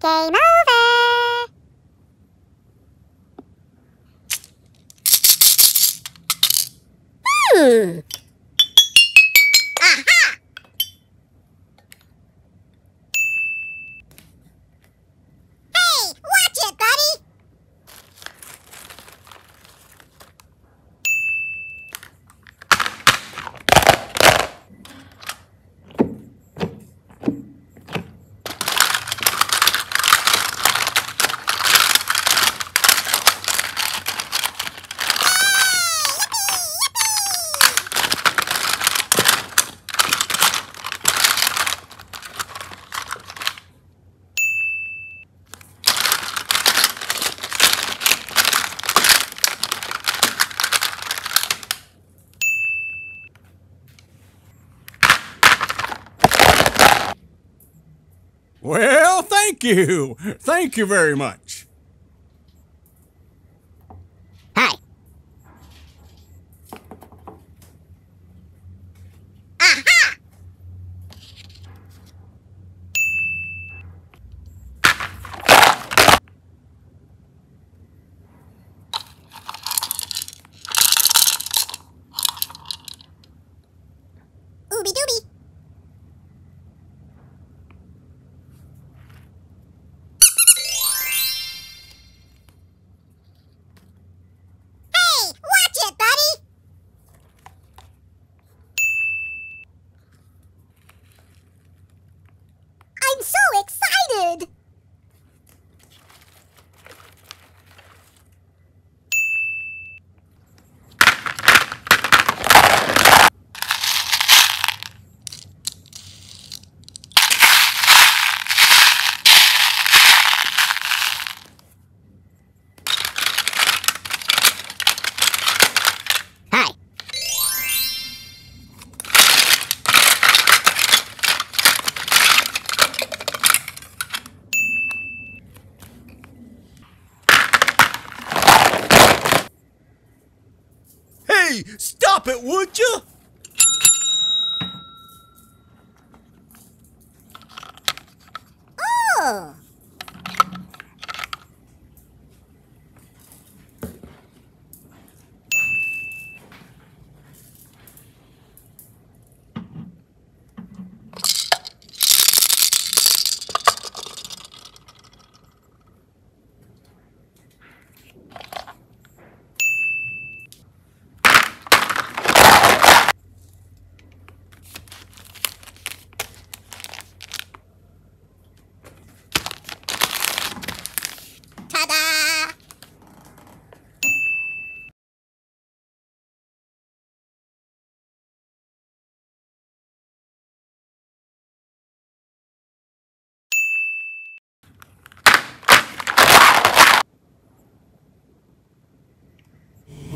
Game over. Hmm. Well, thank you. Thank you very much. Hi. Stop it, would you? Oh!